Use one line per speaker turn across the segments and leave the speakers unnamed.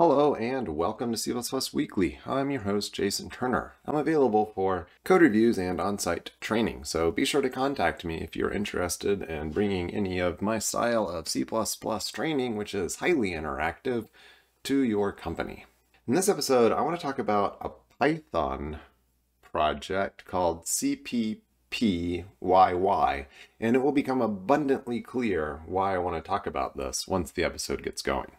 Hello and welcome to C++ Weekly. I'm your host, Jason Turner. I'm available for code reviews and on-site training, so be sure to contact me if you're interested in bringing any of my style of C++ training, which is highly interactive, to your company. In this episode, I want to talk about a Python project called CPPYY, and it will become abundantly clear why I want to talk about this once the episode gets going.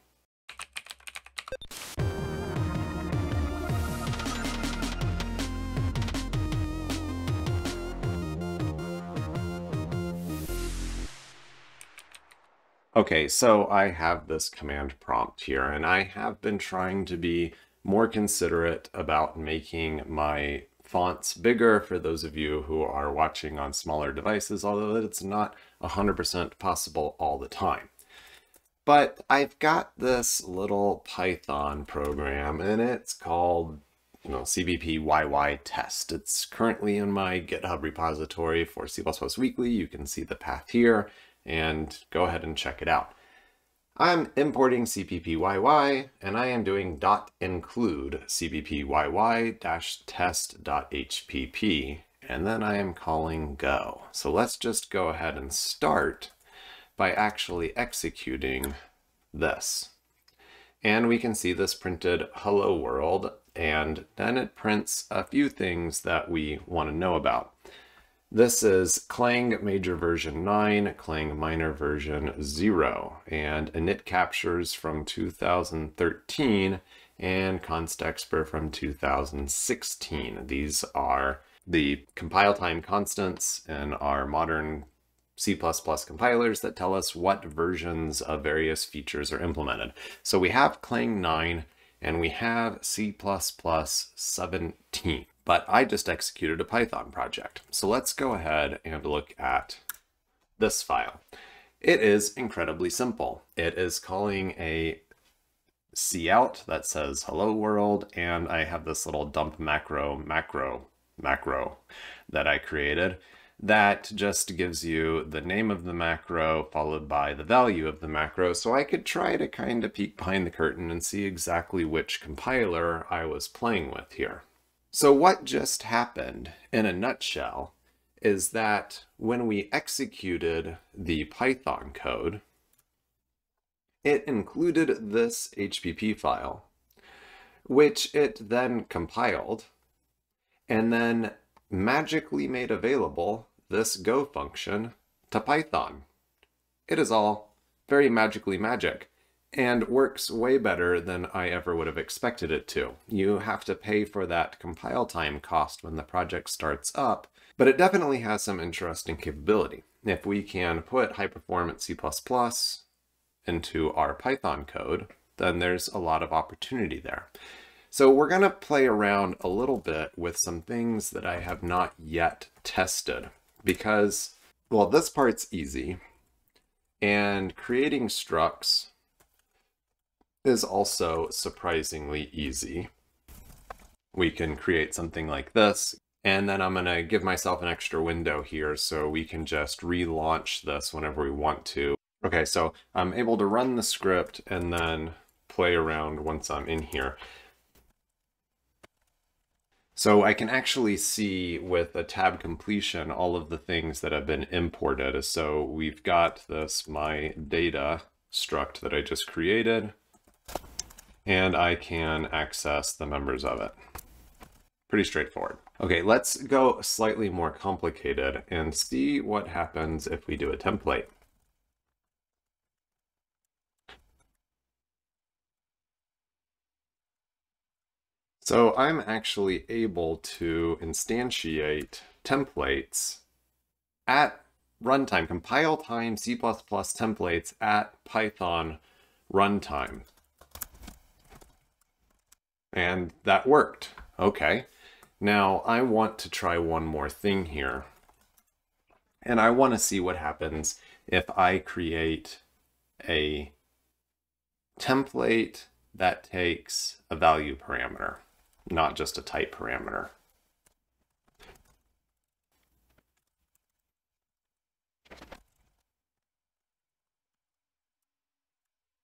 Okay, so I have this command prompt here, and I have been trying to be more considerate about making my fonts bigger for those of you who are watching on smaller devices, although it's not 100% possible all the time. But I've got this little Python program, and it's called you know, test. It's currently in my GitHub repository for C++ Weekly. You can see the path here and go ahead and check it out. I'm importing CPPYY and I am doing dot .include CPPYY-test.hpp and then I am calling go. So let's just go ahead and start by actually executing this. And we can see this printed hello world and then it prints a few things that we want to know about. This is Clang Major version 9, Clang Minor version 0, and init captures from 2013 and constexpr from 2016. These are the compile time constants in our modern C++ compilers that tell us what versions of various features are implemented. So we have Clang 9 and we have C++ 17 but I just executed a Python project. So let's go ahead and look at this file. It is incredibly simple. It is calling a cout that says hello world, and I have this little dump macro, macro, macro that I created that just gives you the name of the macro followed by the value of the macro. So I could try to kind of peek behind the curtain and see exactly which compiler I was playing with here. So what just happened in a nutshell is that when we executed the Python code, it included this HPP file, which it then compiled, and then magically made available this go function to Python. It is all very magically magic and works way better than I ever would have expected it to. You have to pay for that compile time cost when the project starts up, but it definitely has some interesting capability. If we can put high performance C++ into our Python code, then there's a lot of opportunity there. So we're going to play around a little bit with some things that I have not yet tested because, well, this part's easy and creating structs is also surprisingly easy. We can create something like this, and then I'm going to give myself an extra window here so we can just relaunch this whenever we want to. Okay, so I'm able to run the script and then play around once I'm in here. So I can actually see with a tab completion all of the things that have been imported. So we've got this my data struct that I just created and I can access the members of it. Pretty straightforward. Okay, let's go slightly more complicated and see what happens if we do a template. So I'm actually able to instantiate templates at runtime, compile time C++ templates at Python runtime. And that worked. Okay. Now I want to try one more thing here. And I want to see what happens if I create a template that takes a value parameter, not just a type parameter.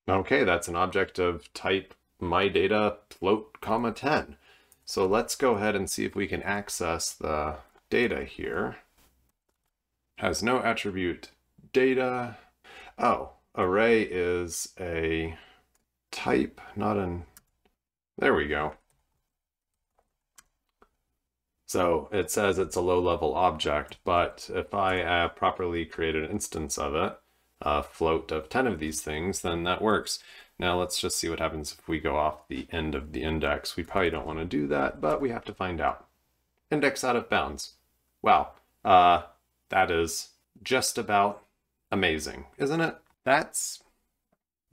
Okay, that's an object of type my data float comma 10. So let's go ahead and see if we can access the data here. Has no attribute data. Oh, array is a type, not an, there we go. So it says it's a low level object, but if I uh, properly create an instance of it, a float of 10 of these things, then that works. Now let's just see what happens if we go off the end of the index. We probably don't want to do that, but we have to find out. Index out of bounds. Wow, uh, that is just about amazing, isn't it? That's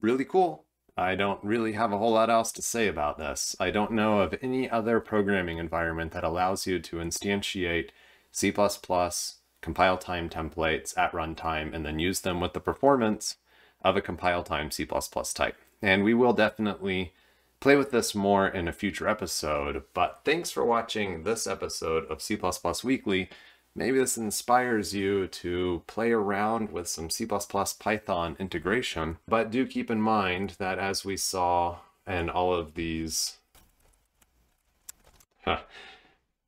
really cool. I don't really have a whole lot else to say about this. I don't know of any other programming environment that allows you to instantiate C++ compile time templates at runtime and then use them with the performance of a compile time C++ type. And we will definitely play with this more in a future episode, but thanks for watching this episode of C++ Weekly. Maybe this inspires you to play around with some C++ Python integration, but do keep in mind that as we saw in all of these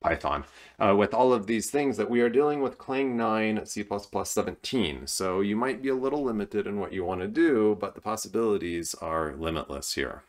Python, uh, with all of these things that we are dealing with Clang 9 C++ 17. So you might be a little limited in what you want to do, but the possibilities are limitless here.